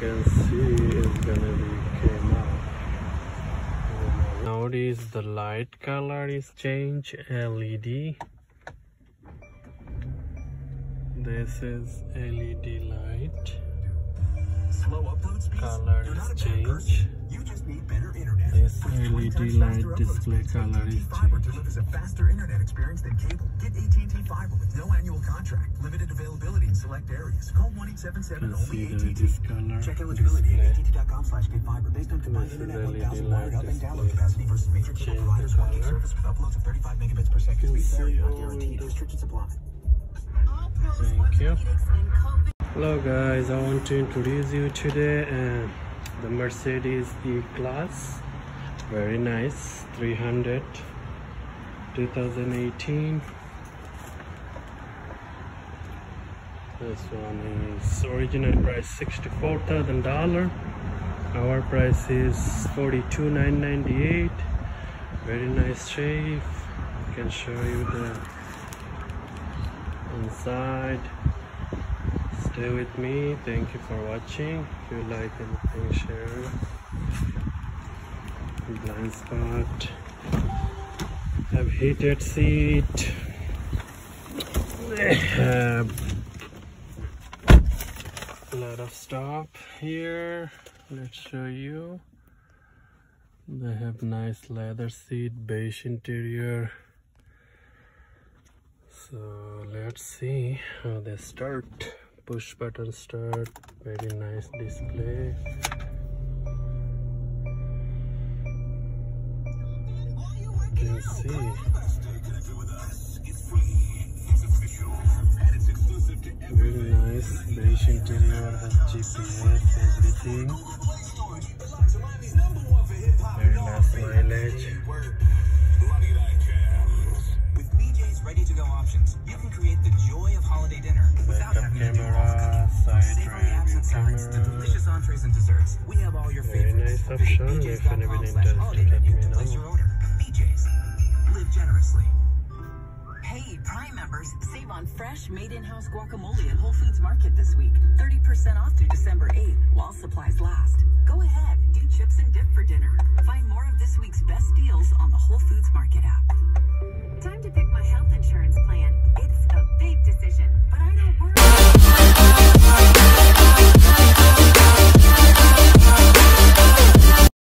can see is gonna be came out. Notice the light color is change led this is led light color You're not a is change You just need better internet. this led light display speeds, color is Fiber delivers a faster internet experience than cable. Get AT&T Fiber with no annual contract, limited availability in select areas. Call 1-877-ONLY-AT&T. Check eligibility at att.com slash get fiber based on combined internet, 1000 wired up and download capacity versus major cable providers. One gig service with uploads of 35 megabits per second. You can Speed vary, not guaranteed. Restrictions apply. Thank you. Hello guys, I want to introduce you today uh, the Mercedes E-Class. Very nice, 300, 2018. This one is original price $64,000. Our price is $42,998. Very nice shape. I can show you the inside stay with me. Thank you for watching. If you like anything share. Blind spot. Have heated seat. Have a lot of stuff here. Let's show you. They have nice leather seat beige interior. So let's see how they start push button start. Very nice display. You can see. Very nice beige interior has gps everything delicious and desserts. We have all your Very favorites. nice Visit option. BJ's If anyone slash holiday let menu me to place know. your order. BJ's. Live generously. Hey, Prime members, save on fresh, made in-house guacamole at Whole Foods Market this week. 30% off through December 8th while supplies last. Go ahead, do chip